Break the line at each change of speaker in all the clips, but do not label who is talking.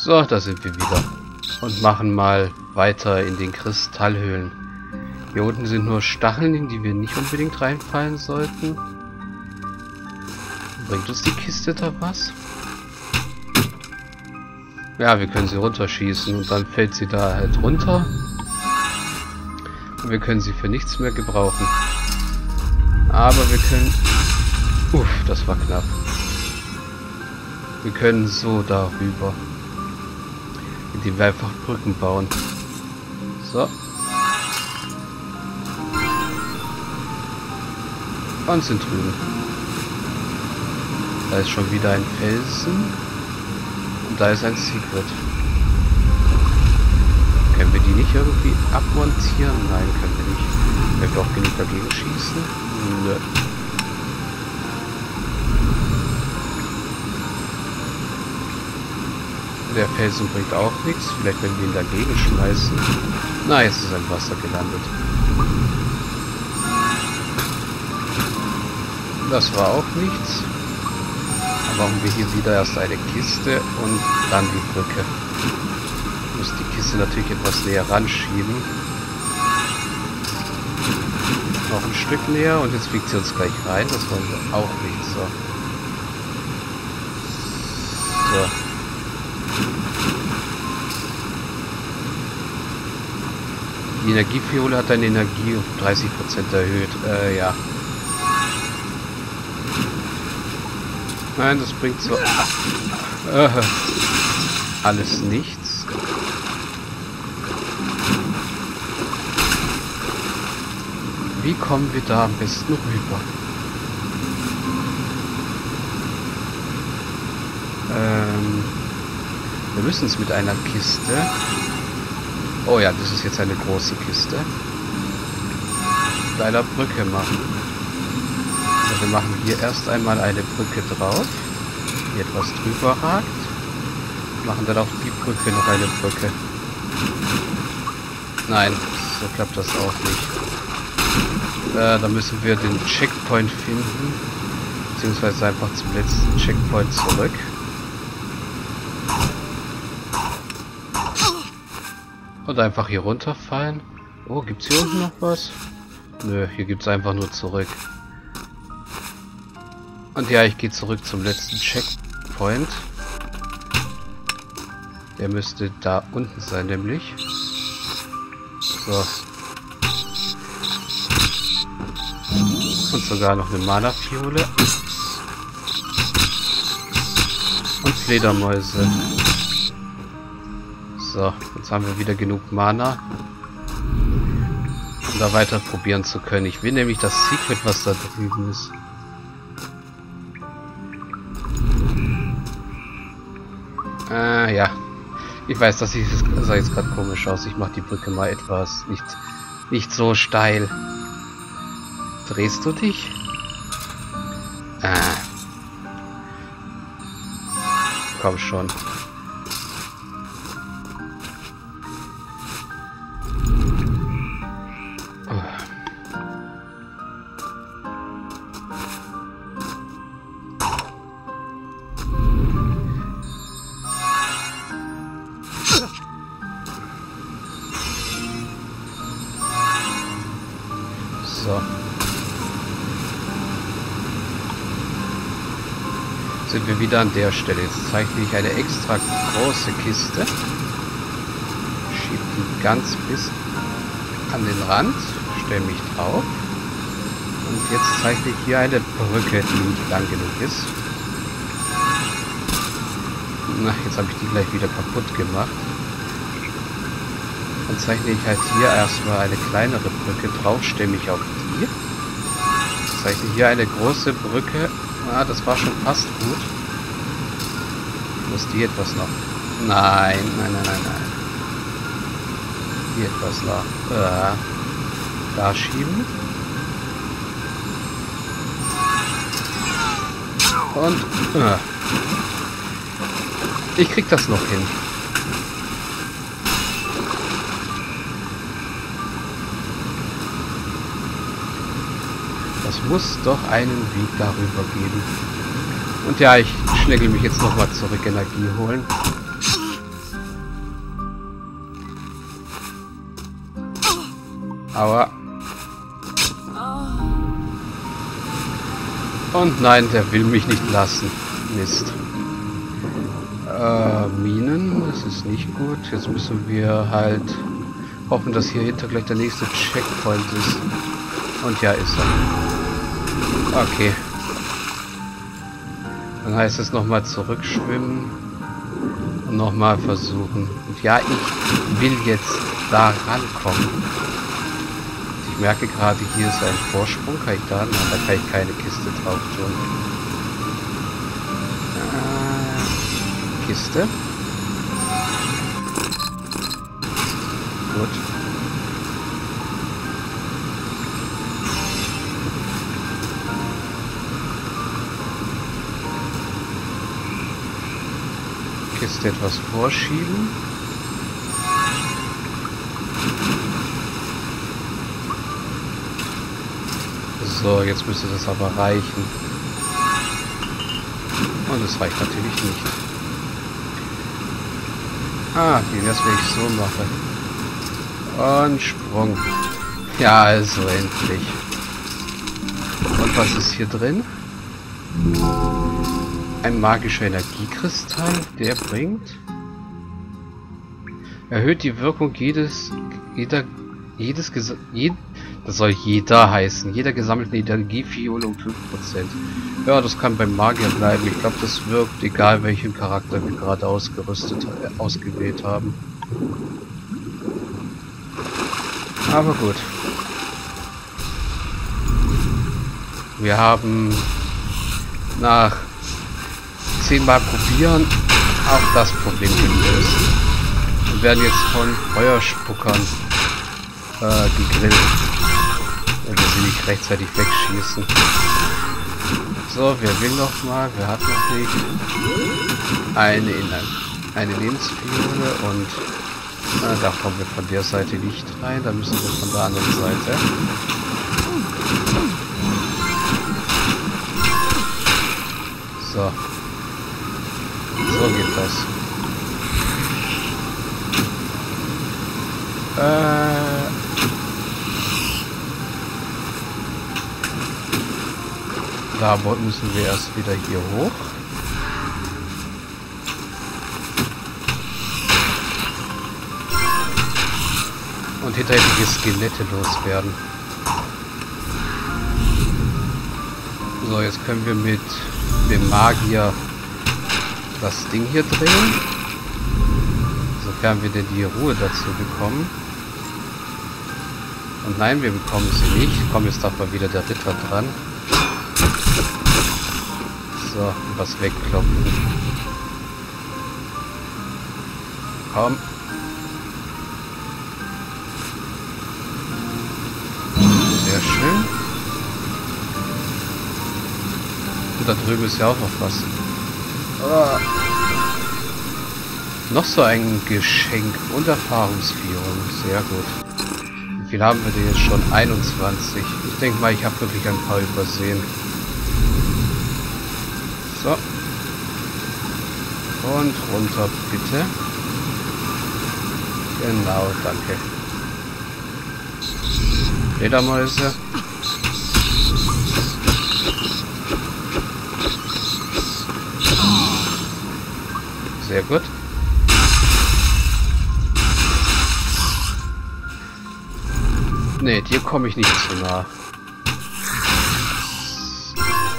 So, da sind wir wieder. Und machen mal weiter in den Kristallhöhlen. Hier unten sind nur Stacheln, in die wir nicht unbedingt reinfallen sollten. Bringt uns die Kiste da was? Ja, wir können sie runterschießen und dann fällt sie da halt runter. Und wir können sie für nichts mehr gebrauchen. Aber wir können... Uff, das war knapp. Wir können so darüber. Indem wir einfach Brücken bauen. So. Und sind drüben. Da ist schon wieder ein Felsen. Und da ist ein Secret. Können wir die nicht irgendwie abmontieren? Nein, können wir nicht. Können wir auch genug dagegen schießen? Nö. Der Felsen bringt auch nichts. Vielleicht wenn wir ihn dagegen schmeißen. Na, jetzt ist ein Wasser gelandet. Das war auch nichts. Dann machen wir hier wieder erst eine Kiste und dann die Brücke. Ich muss die Kiste natürlich etwas näher ranschieben. Noch ein Stück näher und jetzt fliegt sie uns gleich rein. Das wollen wir auch nicht so. So. Die Energiefiole hat deine Energie um 30% erhöht. Äh, ja. Nein, das bringt so äh, alles nichts. Wie kommen wir da am besten rüber? Ähm, wir müssen es mit einer Kiste. Oh ja, das ist jetzt eine große Kiste. Mit Brücke machen. Also wir machen hier erst einmal eine Brücke drauf, die etwas drüber ragt. Machen dann auf die Brücke noch eine Brücke. Nein, so klappt das auch nicht. Äh, da müssen wir den Checkpoint finden. Beziehungsweise einfach zum letzten Checkpoint zurück. Und einfach hier runterfallen. Oh, gibt's hier unten noch was? Nö, hier gibt's einfach nur zurück. Und ja, ich gehe zurück zum letzten Checkpoint. Der müsste da unten sein, nämlich. So. Und sogar noch eine Mana-Fiole. Und Fledermäuse. So, jetzt haben wir wieder genug Mana. Um da weiter probieren zu können. Ich will nämlich das Secret, was da drüben ist. Äh, ja. Ich weiß, dass ich das sah jetzt gerade komisch aus. Ich mache die Brücke mal etwas nicht nicht so steil. Drehst du dich? Ah. Komm schon. Sind wir wieder an der Stelle. Jetzt zeichne ich eine extra große Kiste. Schieb die ganz bis an den Rand. Stelle mich drauf. Und jetzt zeichne ich hier eine Brücke, die nicht lang genug ist. Na, jetzt habe ich die gleich wieder kaputt gemacht. Dann zeichne ich halt hier erstmal eine kleinere Brücke drauf, stelle mich auf die. Zeichne hier eine große Brücke. Ah, das war schon fast gut. Muss die etwas noch? Nein, nein, nein, nein, nein. Die etwas noch. Äh, da schieben. Und äh, ich krieg das noch hin. Es muss doch einen Weg darüber geben. Und ja, ich schlägel mich jetzt nochmal zurück Energie holen. Aua. Und nein, der will mich nicht lassen. Mist. Äh, Minen, das ist nicht gut. Jetzt müssen wir halt hoffen, dass hier hinter gleich der nächste Checkpoint ist. Und ja, ist er. Okay. Dann heißt es nochmal zurückschwimmen und nochmal versuchen. Und ja, ich will jetzt da rankommen. Ich merke gerade, hier ist ein Vorsprung. Kann ich da? Na, da kann ich keine Kiste drauf tun. Äh, Kiste. Gut. Kiste etwas vorschieben. So, jetzt müsste das aber reichen. Und es reicht natürlich nicht. Ah, wie wär's, wenn ich so mache? Und Sprung. Ja, also endlich. Und was ist hier drin? Ein magischer Energiekristall, der bringt... Erhöht die Wirkung jedes... Jeder... Jedes... Jed, das soll jeder heißen. Jeder gesammelten Energiefiole um 5%. Ja, das kann beim Magier bleiben. Ich glaube, das wirkt, egal welchen Charakter wir gerade ausgerüstet, äh, ausgewählt haben. Aber gut. Wir haben nach zehnmal probieren auch das Problem gelöst. Wir werden jetzt von Feuerspuckern äh, gegrillt. Wenn wir sie nicht rechtzeitig wegschießen. So, wer will noch mal? Wer hat noch nicht? Eine in eine Lebensfiole und äh, da kommen wir von der Seite nicht rein. Da müssen wir von der anderen Seite. So. So geht das. Äh. Da müssen wir erst wieder hier hoch. Und hinterher die Skelette loswerden. So, jetzt können wir mit dem Magier das Ding hier drehen. Sofern wir denn die Ruhe dazu bekommen. Und nein, wir bekommen sie nicht. Komm, jetzt darf mal wieder der Ritter dran. So, was wegklopfen. Komm. Sehr schön. Und da drüben ist ja auch noch was. Oh. Noch so ein Geschenk und Erfahrungsführung. Sehr gut. Wie viel haben wir denn jetzt schon? 21. Ich denke mal, ich habe wirklich ein paar übersehen. So. Und runter, bitte. Genau, danke. Ledermäuse. Sehr gut. Ne, dir komme ich nicht zu nah.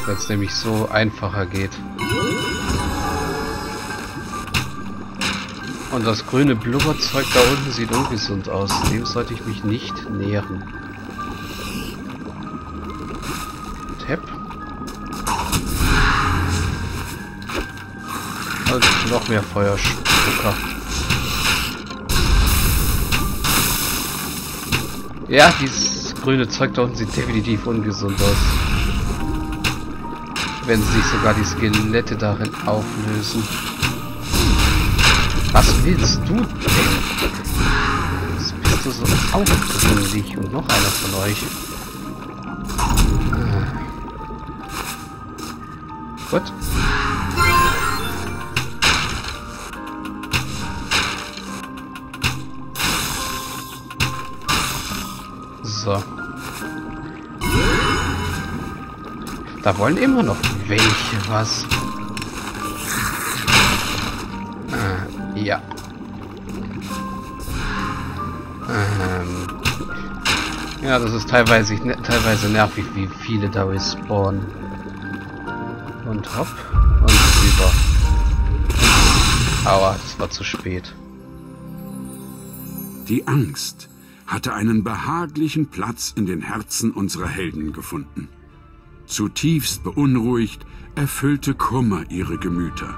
Weil es nämlich so einfacher geht. Und das grüne Blubberzeug da unten sieht ungesund aus. Dem sollte ich mich nicht nähern. Tap. Und noch mehr Feuerspucker. Ja, dieses grüne Zeug da unten sieht definitiv ungesund aus. Wenn sich sogar die Skelette darin auflösen. Was willst du denn? Was bist du so aufdringlich? Und noch einer von euch. Ah. Gut. So. Da wollen immer noch welche was. Äh, ja. Ähm. Ja, das ist teilweise, ne, teilweise nervig, wie viele da respawnen. Und hopp. Und rüber. Aua, das war zu spät.
Die Angst hatte einen behaglichen Platz in den Herzen unserer Helden gefunden. Zutiefst beunruhigt erfüllte Kummer ihre Gemüter.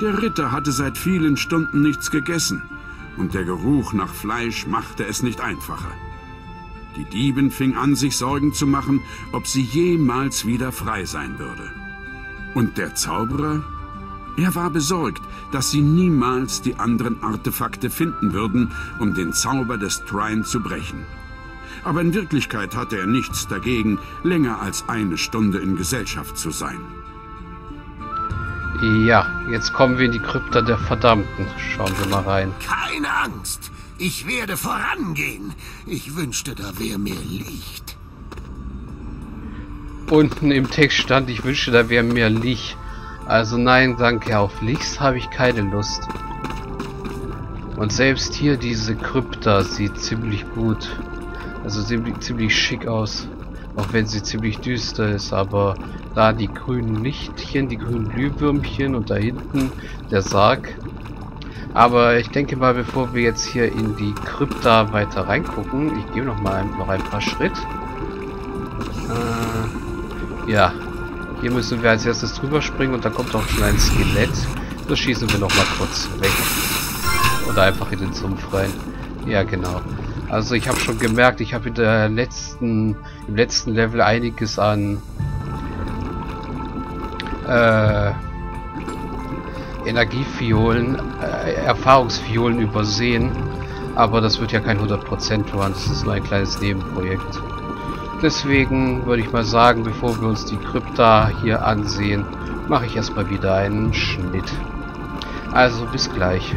Der Ritter hatte seit vielen Stunden nichts gegessen, und der Geruch nach Fleisch machte es nicht einfacher. Die Diebin fing an, sich Sorgen zu machen, ob sie jemals wieder frei sein würde. Und der Zauberer? Er war besorgt, dass sie niemals die anderen Artefakte finden würden, um den Zauber des Trine zu brechen. Aber in Wirklichkeit hatte er nichts dagegen, länger als eine Stunde in Gesellschaft zu sein.
Ja, jetzt kommen wir in die Krypta der Verdammten. Schauen wir mal rein.
Keine Angst. Ich werde vorangehen. Ich wünschte, da wäre mehr Licht.
Unten im Text stand, ich wünschte, da wäre mehr Licht. Also nein, danke, auf Lichts habe ich keine Lust. Und selbst hier diese Krypta sieht ziemlich gut. Also ziemlich, ziemlich schick aus. Auch wenn sie ziemlich düster ist, aber da die grünen Lichtchen, die grünen Glühwürmchen und da hinten der Sarg. Aber ich denke mal, bevor wir jetzt hier in die Krypta weiter reingucken, ich gehe noch mal noch ein paar Schritt. Äh, ja, hier müssen wir als erstes drüber springen und da kommt auch schon ein Skelett. Das schießen wir noch mal kurz weg. Oder einfach in den Sumpf rein. Ja, genau. Also ich habe schon gemerkt, ich habe in der letzten, im letzten Level einiges an äh, Energiefiolen, äh, Erfahrungsfiolen übersehen. Aber das wird ja kein 100% waren, das ist nur ein kleines Nebenprojekt. Deswegen würde ich mal sagen, bevor wir uns die Krypta hier ansehen, mache ich erstmal wieder einen Schnitt. Also bis gleich.